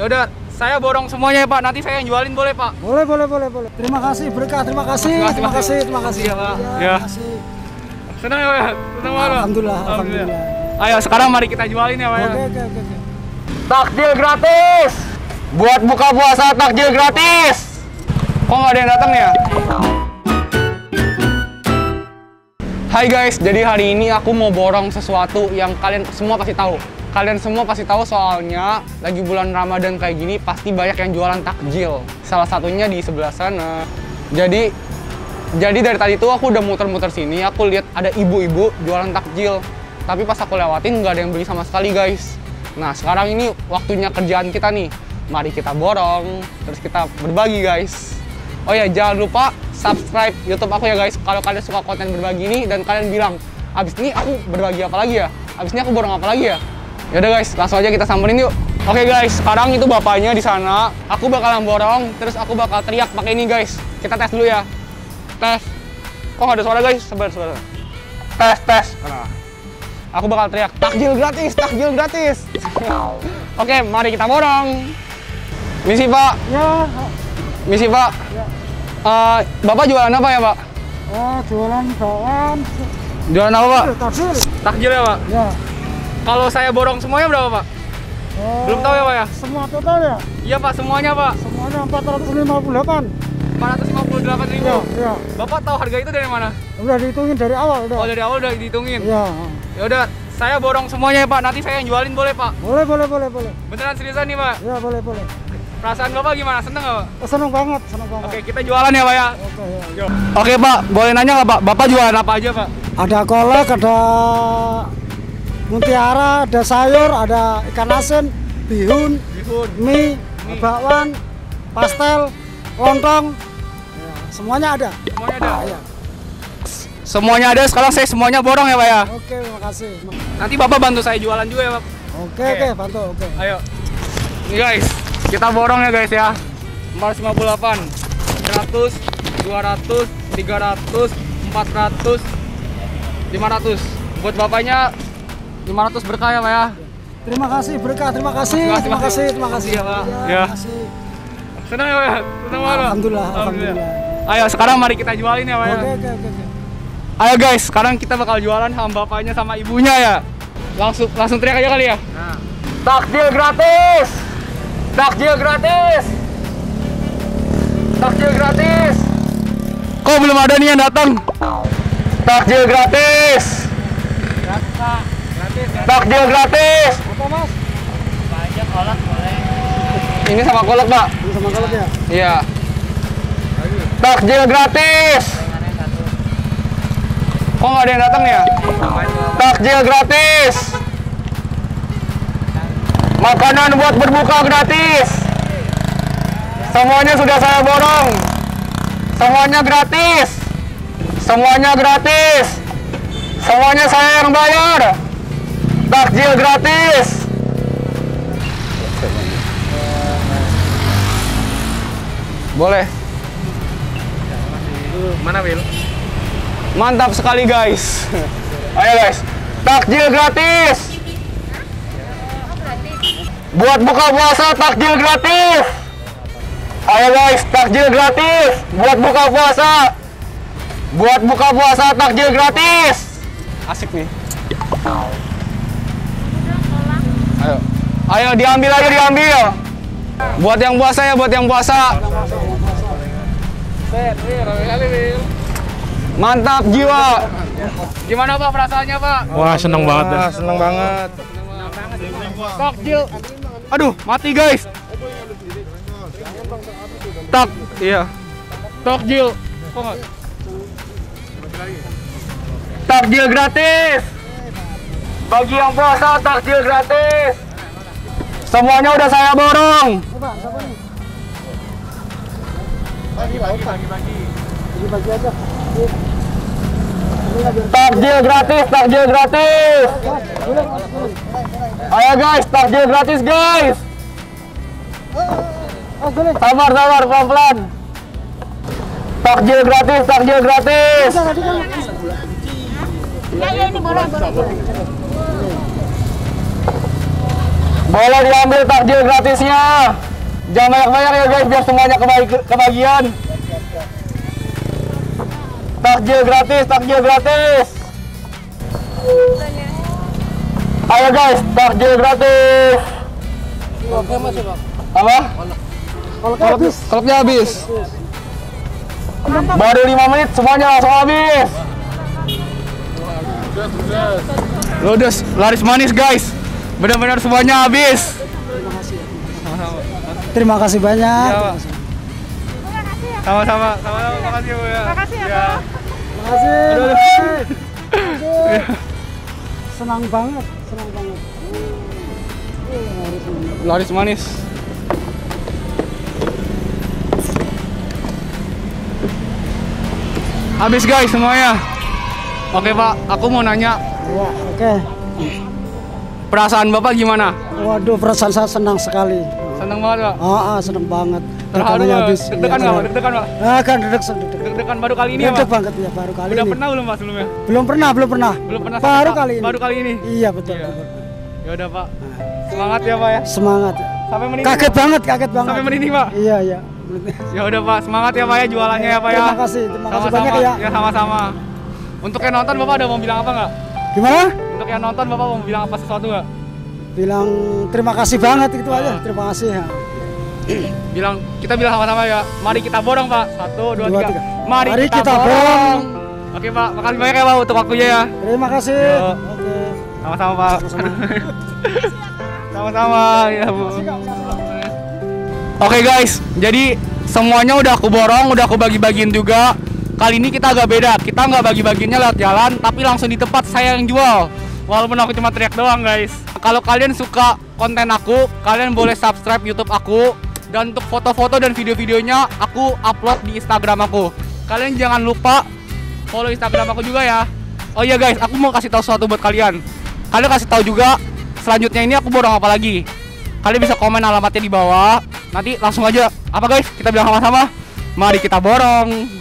Ya udah, saya borong semuanya ya Pak. Nanti saya yang jualin boleh Pak? Boleh, boleh, boleh, boleh. Terima kasih berkah, terima kasih, Terima kasih, terima kasih, terima kasih. Iya, Pak. Ya, Ya. terima kasih. Senang ya Pak? ya? Senang banget Pak? Alhamdulillah, alhamdulillah. Ayo sekarang mari kita jualin ya Pak ya. Oke, oke, oke. oke. Takjil gratis. Buat buka puasa takjil gratis. Kok nggak ada yang datang ya? Hai guys, jadi hari ini aku mau borong sesuatu yang kalian semua pasti tahu. Kalian semua pasti tahu soalnya lagi bulan Ramadan kayak gini pasti banyak yang jualan takjil. Salah satunya di sebelah sana. Jadi jadi dari tadi tuh aku udah muter-muter sini, aku lihat ada ibu-ibu jualan takjil. Tapi pas aku lewatin nggak ada yang beli sama sekali guys. Nah sekarang ini waktunya kerjaan kita nih. Mari kita borong, terus kita berbagi guys. Oh ya jangan lupa subscribe YouTube aku ya guys. Kalau kalian suka konten berbagi ini dan kalian bilang, abis ini aku berbagi apa lagi ya? Abis ini aku borong apa lagi ya? Yaudah guys, langsung aja kita samperin yuk. Oke guys, sekarang itu bapaknya di sana. Aku bakalan borong, terus aku bakal teriak pakai ini guys. Kita tes dulu ya. Tes. Kok nggak ada suara guys? Sebentar, sebentar. Tes, tes. Nah. Aku bakal teriak, takjil gratis, takjil gratis. Oke, mari kita borong. Misi Pak, Ya, misi Pak. Ya. Eh, Bapak jualan apa ya Pak? oh, jualan bawaan. Jualan apa Pak? Takjil. Takjil ya Pak? Ya. Kalau saya borong semuanya berapa Pak? Oh, Belum tahu ya Pak ya? Semua total ya? Iya Pak, semuanya Pak. Semuanya 458. 458 ribu. Ya, ya. Bapak tahu harga itu dari mana? Udah dihitungin dari awal udah. Oh dari awal udah dihitungin. Ya. Ya udah, saya borong semuanya ya Pak. Nanti saya yang jualin boleh Pak? Boleh, boleh, boleh, boleh. Beneran seriusan nih Pak? Ya, boleh, boleh. Perasaan Bapak gimana? Seneng nggak Pak? Oh, seneng banget, seneng banget. Oke, kita jualan ya Pak ya. Oke, ya. Oke Pak, boleh nanya nggak Pak? Bapak jualan apa aja Pak? Ada kolak, ada mutiara, ada sayur, ada ikan asin, bihun, Bihun. mie, Mie. bakwan, pastel, lontong. Ya, semuanya ada. Semuanya ada. Ya. Semuanya ada. Sekarang saya semuanya borong ya Pak ya. Oke, terima kasih. Nanti Bapak bantu saya jualan juga ya Pak. Oke, Oke. oke, bantu. Oke. Ayo. Nih guys, kita borong ya guys ya. 458, 100, 200, 300, 400, 500. Buat bapaknya 500 berkah ya Pak ya. Terima kasih berkah, terima kasih, Terima kasih, terima kasih, terima kasih. Ya, Pak. Ya, terima kasih. Senang ya Pak ya? Senang banget Pak? Alhamdulillah, alhamdulillah. Ayo sekarang mari kita jualin ya Pak ya. Oke, oke, oke. oke. Ayo guys, sekarang kita bakal jualan sama bapaknya sama ibunya ya. Langsung langsung teriak aja kali ya. Takjil gratis. Takjil gratis. Takjil gratis. Kok belum ada nih yang datang? Takjil gratis. Takjil gratis. Apa, Mas? Ini sama kolak, Pak. Ini sama kolak ya? Iya. Takjil gratis. Kok nggak ada yang datang ya? Takjil gratis. Makanan buat berbuka gratis. Semuanya sudah saya borong. Semuanya gratis. Semuanya gratis. Semuanya saya yang bayar. Takjil gratis. Boleh. Mana Will? Mantap sekali guys. Ayo guys. Takjil gratis. Buat buka puasa takjil gratis. Ayo guys, takjil gratis. Buat buka puasa. Buat buka puasa takjil gratis. Asik nih. Ayo. Ayo diambil aja diambil. Buat yang puasa ya, buat yang puasa. Mantap jiwa. Gimana Pak perasaannya Pak? Wah seneng banget dah. seneng banget. Takjil. Aduh, mati guys. Tak, iya. Takjil. Kok nggak? Takjil gratis. Bagi yang puasa takjil gratis. Semuanya udah saya borong. Takjil gratis, takjil gratis. Ayo guys, takjil gratis guys. Sabar, sabar, pelan-pelan. Takjil gratis, takjil gratis. Ya, ya. Boleh diambil takjil gratisnya. Jangan banyak-banyak ya guys, biar semuanya kebagi- kebagian. Takjil gratis, takjil gratis. Ayo guys, takjil gratis. Apa? Kalau habis. Habis. Baru 5 menit semuanya langsung habis. Ludes, laris manis guys. Benar-benar semuanya habis. Terima kasih banyak. Iya, Sama-sama, sama-sama. Makasih Bu ya. Makasih ya, Ya. Terima kasih. Senang banget, senang banget. Laris manis. Habis guys semuanya. Oke Pak, aku mau nanya Ya, oke. perasaan Bapak gimana? Waduh, perasaan saya senang sekali. Seneng banget Pak. Ah, ah, senang banget. Terharu habis. Deg-degan Iya, nggak Pak? Deg-degan Pak? Ah, kan. Deg-degan baru kali ini ya Pak? banget ya baru kali Udah ini. pernah belum Pak sebelumnya? Belum pernah, belum pernah. Belum pernah Baru kali ini. Baru kali ini. Iya betul. Iya. Ya udah Pak. Semangat ya Pak ya. Semangat. Sampai menit. Kaget banget, kaget banget. Sampai menit Pak. Iya, iya. Ya udah Pak, semangat ya Pak ya jualannya ya Pak ya. Terima kasih, terima kasih banyak ya. Ya sama-sama. Untuk yang nonton Bapak ada mau bilang apa nggak? Gimana? Untuk yang nonton Bapak mau bilang apa sesuatu nggak? Bilang terima kasih banget itu aja. Terima kasih ya. Bilang kita bilang sama-sama ya. Mari kita borong Pak. Satu, dua, Dua, tiga. tiga. Mari, Mari kita, kita borong. borong. Oke Pak, makasih banyak ya Pak untuk waktunya ya. Terima kasih. Yo. Oke. Sama-sama Pak. Sama-sama ya Bu. Oke guys, jadi semuanya udah aku borong, udah aku bagi-bagiin juga. Kali ini kita agak beda, kita nggak bagi-bagiinnya lewat jalan, tapi langsung di tempat saya yang jual. Walaupun aku cuma teriak doang guys. Kalau kalian suka konten aku, kalian boleh subscribe YouTube aku. Dan untuk foto-foto dan video-videonya, aku upload di Instagram aku. Kalian jangan lupa follow Instagram aku juga ya. Oh iya guys, aku mau kasih tahu sesuatu buat kalian. Kalian kasih tahu juga selanjutnya ini aku borong apa lagi. Kalian bisa komen alamatnya di bawah. Nanti langsung aja. Apa guys? Kita bilang sama-sama. Mari kita borong.